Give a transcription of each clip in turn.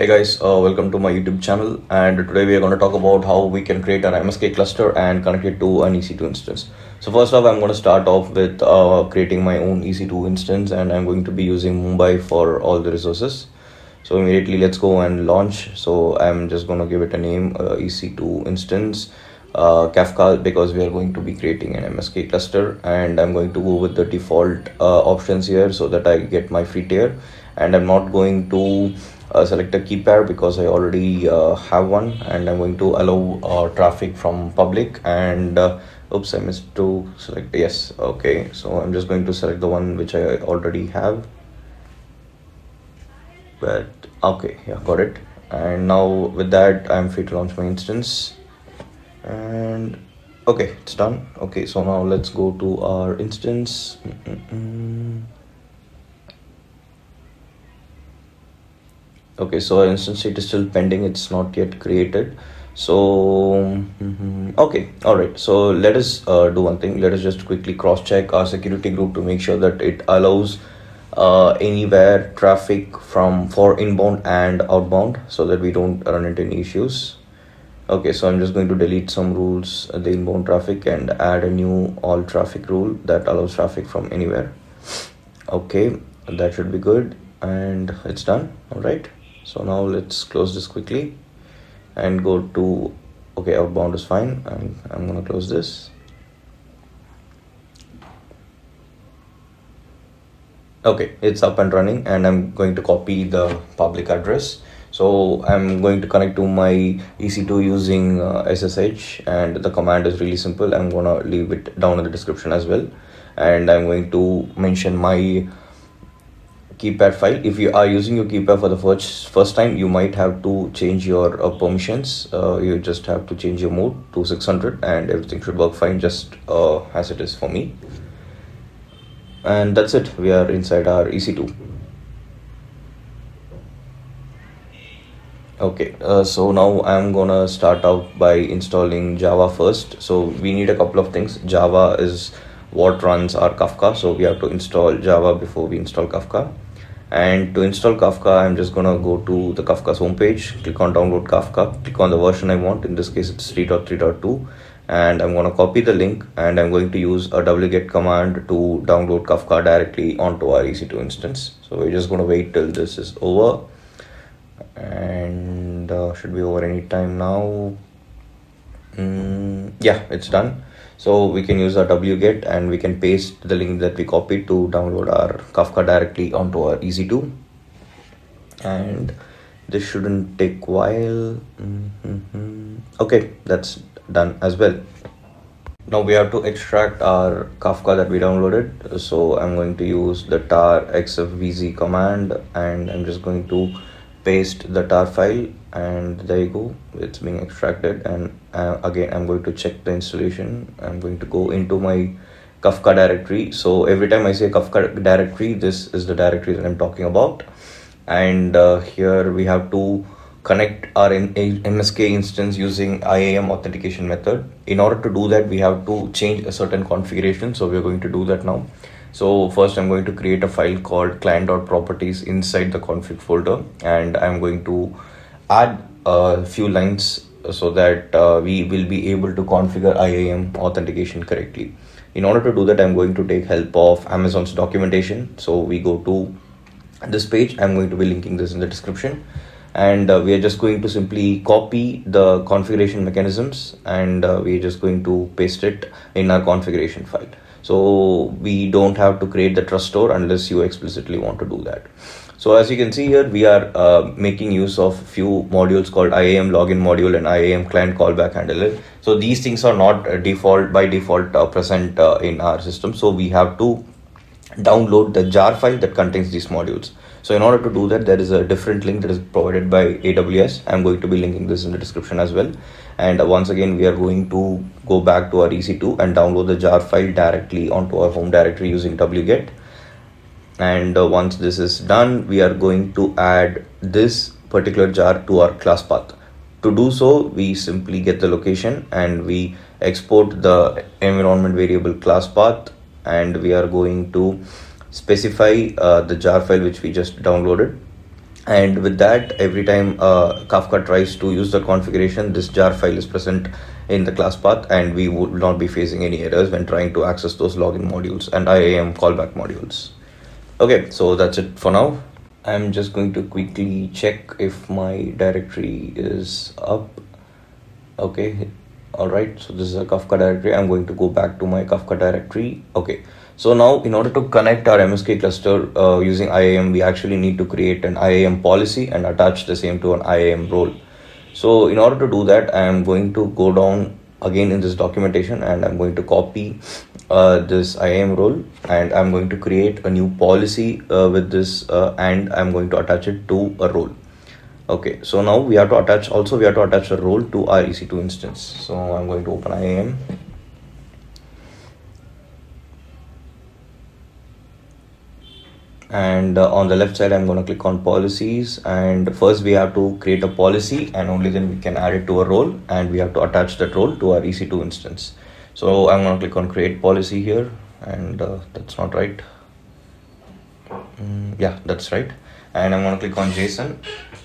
Hey guys, uh, welcome to my YouTube channel and today we are going to talk about how we can create an MSK cluster and connect it to an EC2 instance. So first off, I'm going to start off with uh, creating my own EC2 instance and I'm going to be using Mumbai for all the resources. So immediately let's go and launch. So I'm just going to give it a name, uh, EC2 instance, uh, Kafka because we are going to be creating an MSK cluster and I'm going to go with the default uh, options here so that I get my free tier and I'm not going to select a key pair because I already uh, have one and I'm going to allow uh, traffic from public and uh, oops I missed to select yes okay. So I'm just going to select the one which I already have. But okay yeah got it. And now with that I'm free to launch my instance. And okay it's done. Okay so now let's go to our instance. Mm -mm -mm. Okay so instance it is still pending. It's not yet created. So mm-hmm, okay all right. So let us uh, do one thing. Let us just quickly cross check our security group to make sure that it allows uh, anywhere traffic from for inbound and outbound so that we don't run into any issues. Okay so i'm just going to delete some rules uh, the inbound traffic and add a new all traffic rule that allows traffic from anywhere. Okay that should be good. And it's done. All right so now let's close this quickly and go to okay outbound is fine and I'm gonna close this. Okay it's up and running and I'm going to copy the public address. So I'm going to connect to my EC2 using uh, SSH and the command is really simple. I'm gonna leave it down in the description as well. And I'm going to mention my key pair file. If you are using your key pair for the first first time you might have to change your uh, permissions. Uh, you just have to change your mode to 600 and everything should work fine. Just uh, as it is for me. And that's it. We are inside our ec2 okay uh, so now i'm gonna start out by installing java first. So we need a couple of things. Java is what runs our kafka. So we have to install java before we install kafka and to install Kafka I'm just gonna go to the Kafka's homepage click on download Kafka click on the version I want. In this case it's 3.3.2 and I'm gonna copy the link and I'm going to use a wget command to download Kafka directly onto our EC2 instance. So we're just gonna wait till this is over. And uh, should be over any time now. Mm, yeah it's done so we can use our wget and we can paste the link that we copied to download our kafka directly onto our ec2 and this shouldn't take while. Mm -hmm. okay that's done as well. Now we have to extract our kafka that we downloaded. So i'm going to use the tar xfvz command and i'm just going to paste the tar file and there you go. It's being extracted and uh, again i'm going to check the installation. I'm going to go into my kafka directory. So every time i say kafka directory this is the directory that i'm talking about. And uh, here we have to connect our msk instance using iam authentication method. In order to do that we have to change a certain configuration. So we're going to do that now so first I'm going to create a file called client.properties inside the config folder and I'm going to add a few lines so that uh, we will be able to configure IAM authentication correctly. In order to do that, I'm going to take help of Amazon's documentation. So we go to this page. I'm going to be linking this in the description. And uh, we are just going to simply copy the configuration mechanisms and uh, we're just going to paste it in our configuration file so we don't have to create the trust store unless you explicitly want to do that. So as you can see here we are uh, making use of few modules called IAM login module and IAM client callback handler. So these things are not uh, default by default uh, present uh, in our system. So we have to download the jar file that contains these modules so in order to do that, there is a different link that is provided by AWS. I'm going to be linking this in the description as well. And once again, we are going to go back to our EC2 and download the jar file directly onto our home directory using wget. And uh, once this is done, we are going to add this particular jar to our class path. To do so, we simply get the location and we export the environment variable class path and we are going to specify uh, the jar file which we just downloaded and with that every time uh, Kafka tries to use the configuration this jar file is present in the class path and we would not be facing any errors when trying to access those login modules and IAM callback modules. Okay, so that's it for now. I'm just going to quickly check if my directory is up. Okay, all right, so this is a Kafka directory. I'm going to go back to my Kafka directory. Okay, so now in order to connect our MSK cluster uh, using IAM, we actually need to create an IAM policy and attach the same to an IAM role. So in order to do that, I am going to go down again in this documentation and I'm going to copy uh, this IAM role and I'm going to create a new policy uh, with this uh, and I'm going to attach it to a role. Okay, so now we have to attach also we have to attach a role to our EC2 instance. So I'm going to open IAM and uh, on the left side i'm going to click on policies. And first we have to create a policy and only then we can add it to a role and we have to attach that role to our ec2 instance. So i'm going to click on create policy here and uh, that's not right. Mm, yeah that's right. And i'm going to click on json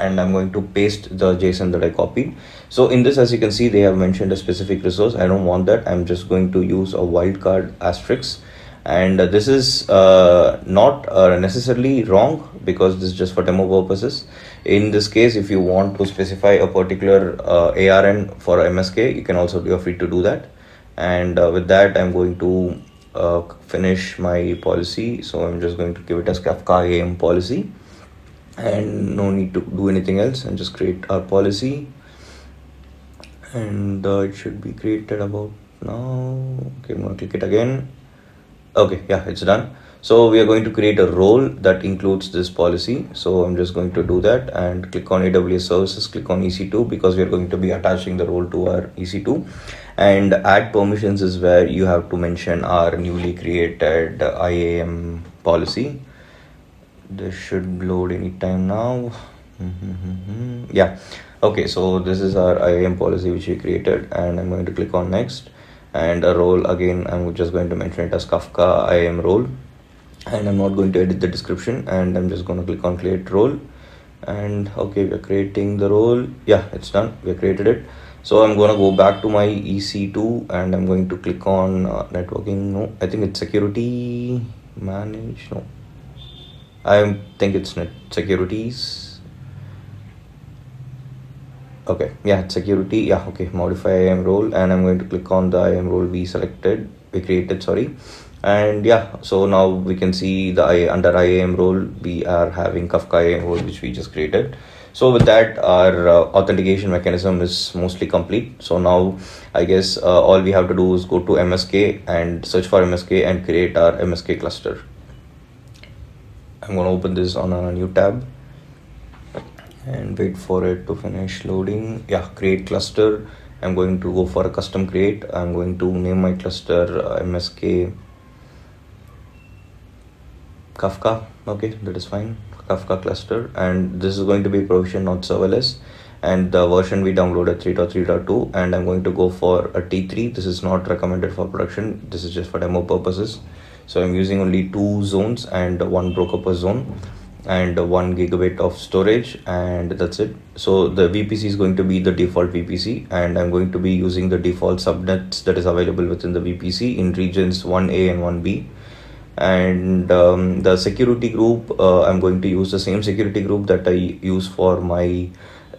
and i'm going to paste the json that i copied. So in this as you can see they have mentioned a specific resource. I don't want that. I'm just going to use a wildcard asterisk and uh, this is uh, not uh, necessarily wrong because this is just for demo purposes. In this case if you want to specify a particular uh, arn for msk you can also you're free to do that. And uh, with that i'm going to uh, finish my policy. So i'm just going to give it as kafka iam policy. And no need to do anything else. And just create our policy. And it should be created about now. Okay i'm to click it again okay yeah it's done. So we are going to create a role that includes this policy. So i'm just going to do that and click on aws services click on ec2 because we are going to be attaching the role to our ec2 and add permissions is where you have to mention our newly created uh, iam policy. This should load anytime now. Yeah. Okay so this is our iam policy which we created and i'm going to click on next and a role again I'm just going to mention it as Kafka. IAM role and I'm not going to edit the description and I'm just going to click on create role. And okay we're creating the role. Yeah it's done. We created it. So I'm going to go back to my EC2 and I'm going to click on uh, networking. No I think it's security manage. No. I think it's net securities okay yeah security yeah okay modify IAM role and I'm going to click on the IAM role we selected we created sorry. And yeah so now we can see the I, under IAM role we are having Kafka IAM role which we just created. So with that our uh, authentication mechanism is mostly complete. So now I guess uh, all we have to do is go to MSK and search for MSK and create our MSK cluster. I'm going to open this on a new tab and wait for it to finish loading. Yeah create cluster. I'm going to go for a custom create. I'm going to name my cluster uh, msk kafka okay that is fine. Kafka cluster. And this is going to be provision not serverless. And the version we downloaded 3.3.2 and i'm going to go for a t3 this is not recommended for production. This is just for demo purposes. So i'm using only two zones and one broker per zone and one gigabit of storage and that's it. So the vpc is going to be the default vpc and i'm going to be using the default subnets that is available within the vpc in regions 1a and 1b and um, the security group uh, i'm going to use the same security group that i use for my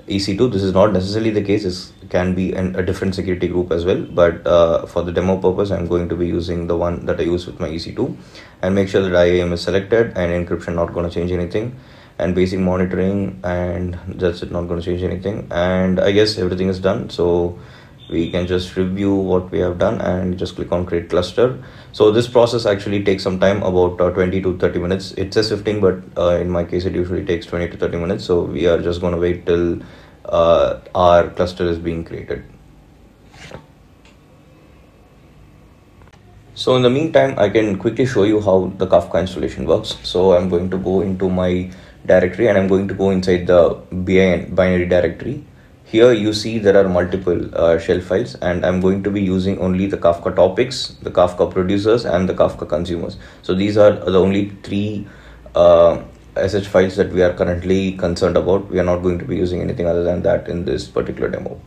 ec2 this is not necessarily the case. It can be an, a different security group as well but uh, for the demo purpose i'm going to be using the one that i use with my ec2 and make sure that iam is selected and encryption not going to change anything and basic monitoring and that's it not going to change anything. And i guess everything is done. So we can just review what we have done and just click on create cluster. So this process actually takes some time about uh, 20 to 30 minutes. It says 15 but uh, in my case it usually takes 20 to 30 minutes. So we are just going to wait till uh, our cluster is being created. So in the meantime i can quickly show you how the kafka installation works. So i'm going to go into my directory and i'm going to go inside the binary directory here you see there are multiple uh, shell files and I'm going to be using only the Kafka topics, the Kafka producers and the Kafka consumers. So these are the only three uh, sh files that we are currently concerned about. We are not going to be using anything other than that in this particular demo.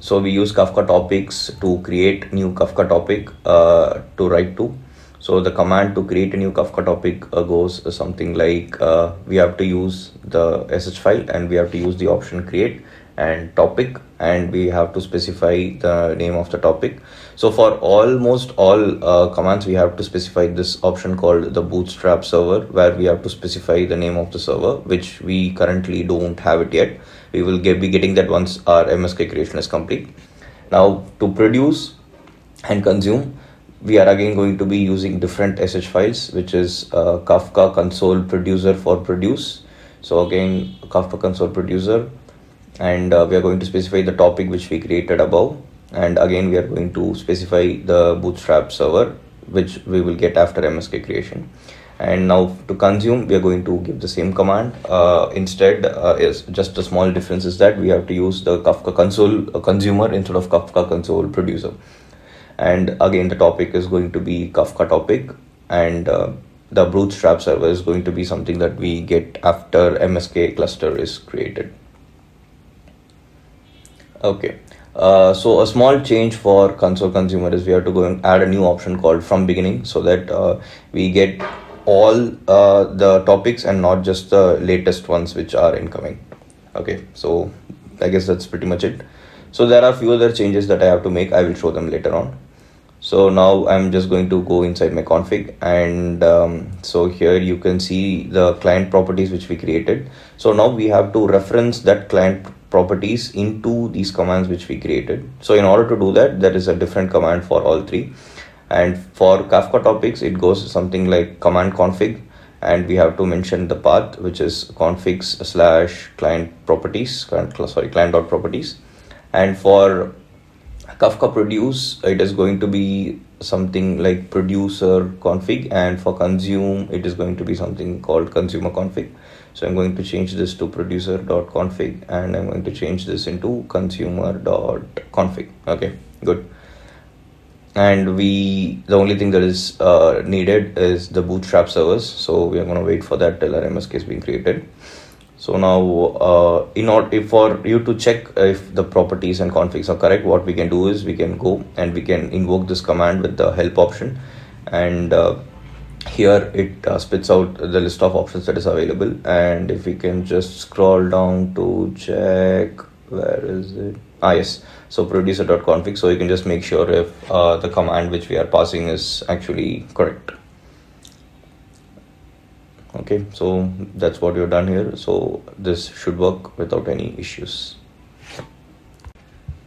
So we use kafka topics to create new kafka topic uh, to write to. So the command to create a new kafka topic uh, goes something like uh, we have to use the sh file and we have to use the option create and topic and we have to specify the name of the topic. So for almost all uh, commands we have to specify this option called the bootstrap server where we have to specify the name of the server which we currently don't have it yet. We will get, be getting that once our msk creation is complete. Now to produce and consume we are again going to be using different sh files which is uh, kafka console producer for produce. So again kafka console producer and uh, we are going to specify the topic which we created above. And again we are going to specify the bootstrap server which we will get after msk creation. And now to consume we are going to give the same command. Uh, instead uh, is just a small difference is that we have to use the kafka console uh, consumer instead of kafka console producer. And again the topic is going to be kafka topic. And uh, the bootstrap server is going to be something that we get after msk cluster is created okay. Uh, so a small change for console consumer is we have to go and add a new option called from beginning so that uh, we get all uh, the topics and not just the latest ones which are incoming. Okay. So i guess that's pretty much it. So there are few other changes that i have to make. I will show them later on. So now i'm just going to go inside my config and um, so here you can see the client properties which we created. So now we have to reference that client properties into these commands which we created. So in order to do that there is a different command for all three. And for kafka topics it goes something like command config and we have to mention the path which is configs slash client properties client sorry client dot properties. And for kafka produce it is going to be something like producer config and for consume it is going to be something called consumer config so i'm going to change this to producer.config and i'm going to change this into consumer.config okay good. And we the only thing that is uh, needed is the bootstrap servers. So we are going to wait for that till our msk is being created. So now uh, in order for you to check if the properties and configs are correct what we can do is we can go and we can invoke this command with the help option. And uh, here it uh, spits out the list of options that is available. And if we can just scroll down to check where is it? Ah yes. So producer.config so you can just make sure if uh, the command which we are passing is actually correct. Okay so that's what you've done here. So this should work without any issues.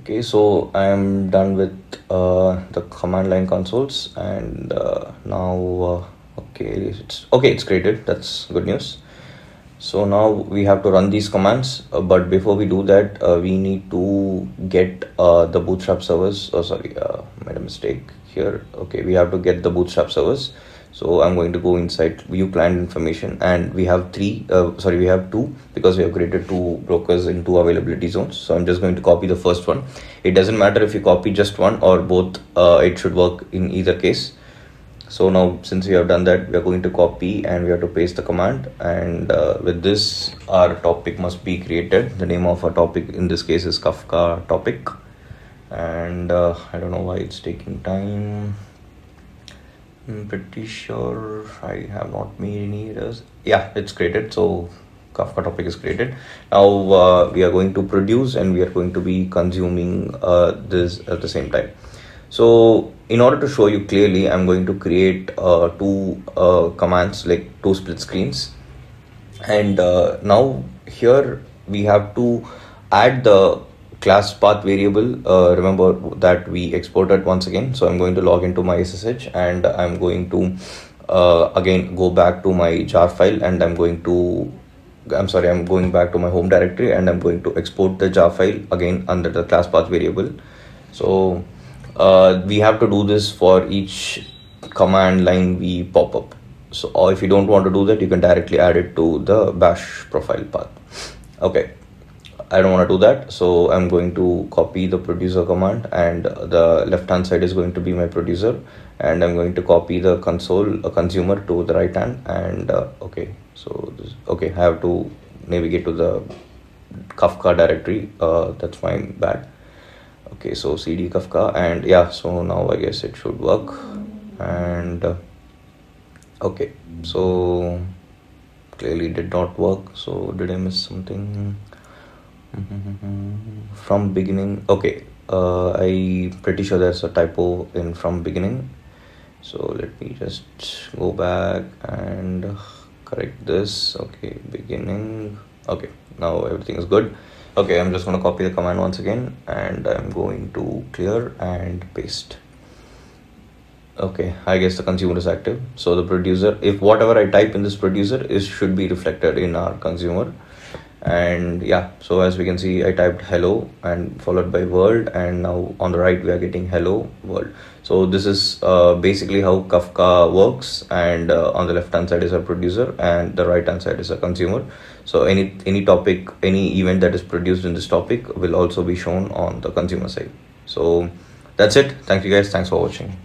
Okay so i am done with uh, the command line consoles. And uh, now uh, okay it's okay it's created. That's good news. So now we have to run these commands uh, but before we do that uh, we need to get uh, the bootstrap servers. Oh sorry uh, made a mistake here. Okay we have to get the bootstrap servers. So i'm going to go inside view client information and we have three uh, sorry we have two because we have created two brokers in two availability zones. So i'm just going to copy the first one. It doesn't matter if you copy just one or both uh, it should work in either case so now since we have done that we are going to copy and we have to paste the command. And uh, with this our topic must be created. The name of our topic in this case is kafka topic. And uh, i don't know why it's taking time. I'm pretty sure i have not made any errors. Yeah it's created. So kafka topic is created. Now uh, we are going to produce and we are going to be consuming uh, this at the same time so in order to show you clearly i'm going to create uh, two uh, commands like two split screens. And uh, now here we have to add the class path variable. Uh, remember that we exported once again. So i'm going to log into my ssh and i'm going to uh, again go back to my jar file and i'm going to i'm sorry i'm going back to my home directory and i'm going to export the jar file again under the class path variable. So uh, we have to do this for each command line we pop up. So or if you don't want to do that you can directly add it to the bash profile path. Okay. I don't want to do that. So I'm going to copy the producer command and the left hand side is going to be my producer and I'm going to copy the console uh, consumer to the right hand and uh, okay. So this, okay I have to navigate to the Kafka directory. Uh, that's my bad okay so cd Kafka and yeah so now I guess it should work. And uh, okay so clearly did not work so did I miss something? From beginning okay uh, I pretty sure there's a typo in from beginning. So let me just go back and correct this. Okay beginning okay now everything is good okay I'm just going to copy the command once again and I'm going to clear and paste. Okay i guess the consumer is active. So the producer if whatever i type in this producer is should be reflected in our consumer. And yeah so as we can see i typed hello and followed by world and now on the right we are getting hello world so this is uh, basically how kafka works and uh, on the left hand side is a producer and the right hand side is a consumer. So any any topic any event that is produced in this topic will also be shown on the consumer side. So that's it. Thank you guys. Thanks for watching